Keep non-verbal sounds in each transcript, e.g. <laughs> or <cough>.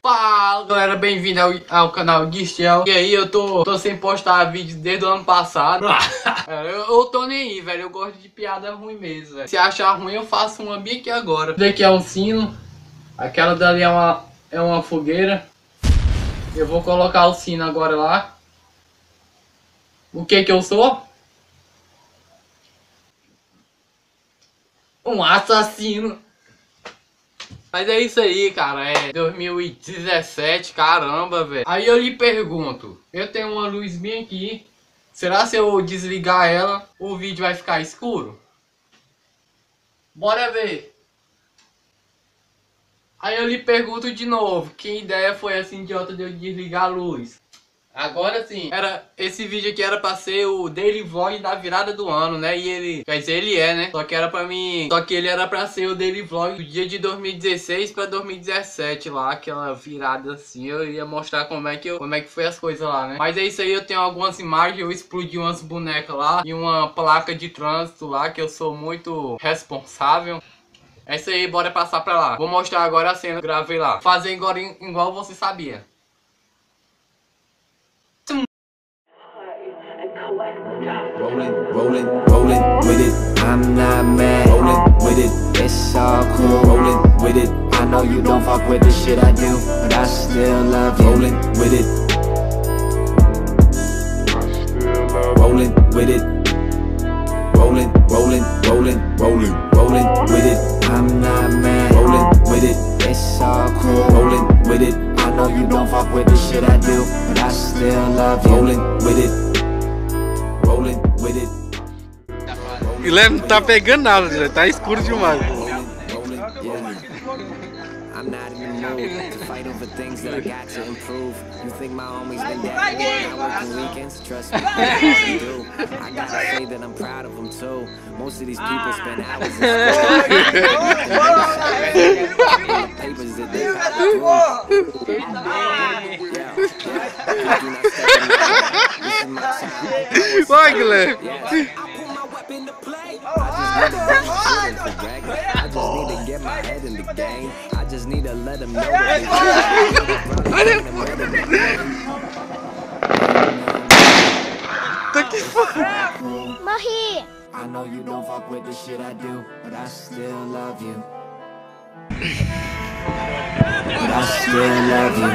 Fala galera, bem-vindo ao, ao, canal Guistel E aí eu tô, tô sem postar vídeos desde o ano passado. <laughs> É, eu, eu tô nem aí, velho, eu gosto de piada ruim mesmo véio. Se achar ruim eu faço uma aqui agora. Daqui é um sino. Aquela dali é uma, é uma fogueira Eu vou colocar o sino agora lá O que que eu sou? Um assassino mas é isso aí, cara. É 2017, caramba, velho. Aí eu lhe pergunto, eu tenho uma luz bem aqui. Será se eu desligar ela, o vídeo vai ficar escuro? Bora ver. Aí eu lhe pergunto de novo, que ideia foi essa idiota de eu desligar a luz? Agora sim, era, esse vídeo aqui era pra ser o daily vlog da virada do ano, né? E ele, quer dizer, ele é, né? Só que era pra mim, só que ele era pra ser o daily vlog do dia de 2016 pra 2017 lá, aquela virada assim. Eu ia mostrar como é que, eu, como é que foi as coisas lá, né? Mas é isso aí, eu tenho algumas imagens, eu explodi umas bonecas lá e uma placa de trânsito lá, que eu sou muito responsável. É isso aí, bora passar pra lá. Vou mostrar agora a cena, gravei lá. Fazer agora igual você sabia. Rolling, rolling, rolling with it. I'm not mad. Rolling with it. It's all cool. Rolling with it. I know you don't fuck with the shit I do, but I still love you. Rolling with it. Rolling with it. Rolling, rolling, rolling, rolling, rolling with it. I'm not mad. Rolling with it. It's all cool. Rolling with it. I know you don't fuck with the shit I do, but I still love you. Rolling with it. Rolling with Guilherme não tá pegando nada, tá escuro demais. I'm not in the mood to fight over things that I got to improve. You think my homies been down working weekends? Trust me, I do. I gotta say that I'm proud of them too. Most of these people spend hours <laughs> in <laughs> papers that they Vai, Guilherme. I just need to get my head in the game. I just need to let them know. Morri! I know you don't fuck with the shit I do, but I still love you. But I still love you.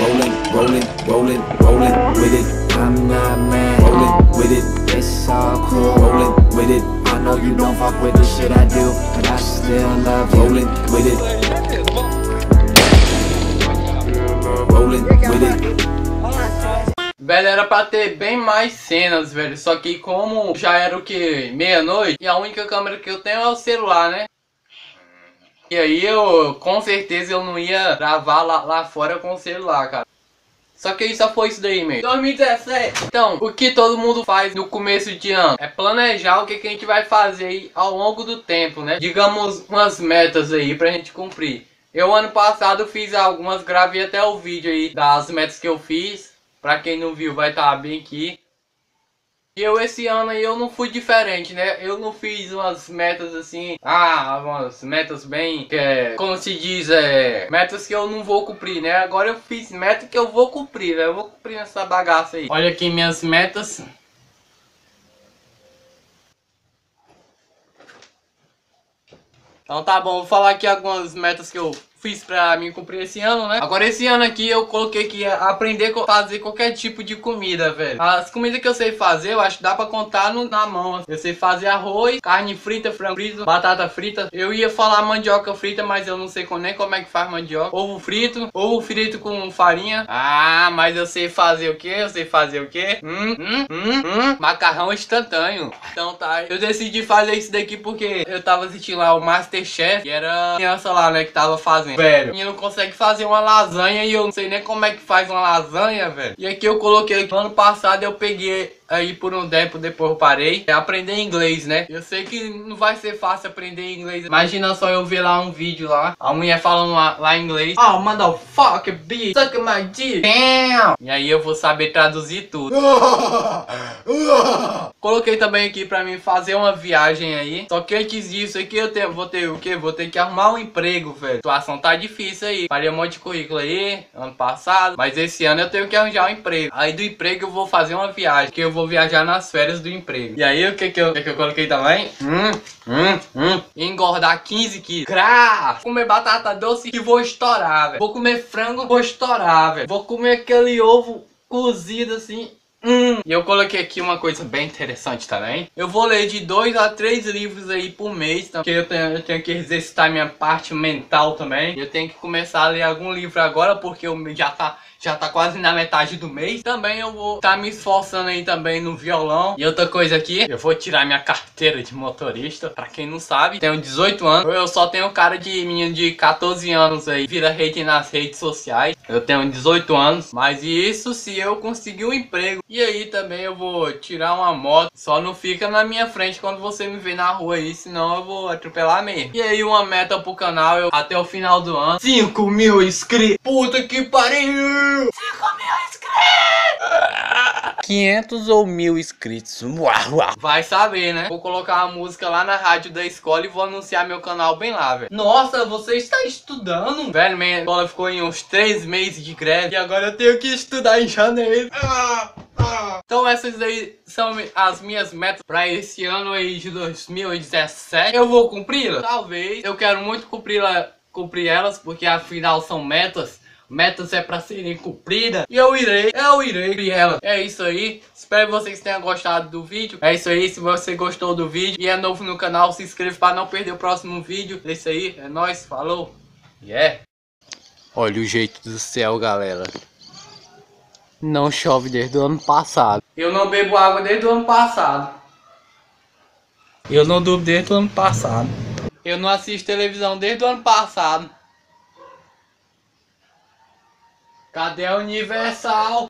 Rolling, rolling, rolling, rolling with it. I'm not mad. Rolling with it. It's all cool. Rolling with it. I know you don't fuck with the shit I do, but I still love you. Rolling with it. Velho, era pra ter bem mais cenas, velho. Só que como já era o que? Meia-noite. E a única câmera que eu tenho é o celular, né? E aí eu, com certeza, eu não ia gravar lá, lá fora com o celular, cara. Só que só foi isso daí mesmo. 2017. Então, o que todo mundo faz no começo de ano? É planejar o que, que a gente vai fazer aí ao longo do tempo, né? Digamos umas metas aí pra gente cumprir. Eu ano passado fiz algumas, gravei até o vídeo aí das metas que eu fiz. Pra quem não viu vai estar tá bem aqui. E eu esse ano eu não fui diferente, né? Eu não fiz umas metas assim, ah, umas metas bem, é, como se diz, é, metas que eu não vou cumprir, né? Agora eu fiz metas que eu vou cumprir, né? Eu vou cumprir essa bagaça aí. Olha aqui minhas metas. Então tá bom, vou falar aqui algumas metas que eu fiz pra mim cumprir esse ano, né? Agora esse ano aqui eu coloquei que ia aprender a fazer qualquer tipo de comida, velho. As comidas que eu sei fazer, eu acho que dá pra contar no, na mão. Assim. Eu sei fazer arroz, carne frita, frango frito, batata frita. Eu ia falar mandioca frita, mas eu não sei nem como é que faz mandioca. Ovo frito, ovo frito com farinha. Ah, mas eu sei fazer o que? Eu sei fazer o que? Hum, hum, hum, hum. Macarrão instantâneo. Então tá, eu decidi fazer isso daqui porque eu tava assistindo lá o Masterchef, que era a criança lá, né, que tava fazendo velho. E não consegue fazer uma lasanha e eu não sei nem como é que faz uma lasanha, velho. E aqui eu coloquei, ano passado eu peguei aí por um tempo, depois eu parei. É aprender inglês, né? Eu sei que não vai ser fácil aprender inglês. Imagina só eu ver lá um vídeo lá, a mulher falando lá, lá em inglês. Oh, motherfucker, bitch, suck my dick. Damn. E aí eu vou saber traduzir tudo. <laughs> Coloquei também aqui pra mim fazer uma viagem aí. Só que antes disso aqui eu tenho, vou ter o que? Vou ter que arrumar um emprego, velho. A situação tá difícil aí. Falei um monte de currículo aí, ano passado. Mas esse ano eu tenho que arranjar um emprego. Aí do emprego eu vou fazer uma viagem. Que eu vou viajar nas férias do emprego. E aí o que que eu, que que eu coloquei também? Hum, hum, hum. Engordar 15 quilos. Crá! Comer batata doce e vou estourar, velho. Vou comer frango, vou estourar, velho. Vou comer aquele ovo cozido assim Hum. E eu coloquei aqui uma coisa bem interessante também. Eu vou ler de dois a três livros aí por mês, então, porque eu tenho, eu tenho que exercitar minha parte mental também. Eu tenho que começar a ler algum livro agora, porque eu já tá já tá quase na metade do mês. Também eu vou estar tá me esforçando aí também no violão. E outra coisa aqui, eu vou tirar minha carteira de motorista. Pra quem não sabe, tenho 18 anos. Eu só tenho cara de menino de 14 anos aí, vira rede nas redes sociais. Eu tenho 18 anos, mas isso se eu conseguir um emprego. E aí também eu vou tirar uma moto. Só não fica na minha frente quando você me ver na rua aí, senão eu vou atropelar mesmo. E aí uma meta pro canal eu, até o final do ano. 5 mil inscritos. Puta que pariu! 5 mil inscritos! 500 ou mil inscritos. Uau, uau. Vai saber, né? Vou colocar uma música lá na rádio da escola e vou anunciar meu canal bem lá, velho. Nossa, você está estudando? Velho, minha escola ficou em uns 3 meses de greve e agora eu tenho que estudar em janeiro. Então essas aí são as minhas metas para esse ano aí de 2017. Eu vou cumpri-las? Talvez. Eu quero muito cumpri-las cumprir elas, porque afinal são metas metas é para serem cumpridas e eu irei, eu irei criar ela. É isso aí, espero que vocês tenham gostado do vídeo. É isso aí, se você gostou do vídeo e é novo no canal, se inscreva para não perder o próximo vídeo. É isso aí, é nóis, falou, yeah. Olha o jeito do céu, galera. Não chove desde o ano passado. Eu não bebo água desde o ano passado. Eu não durmo desde o ano passado. Eu não assisto televisão desde o ano passado. Cadê a Universal?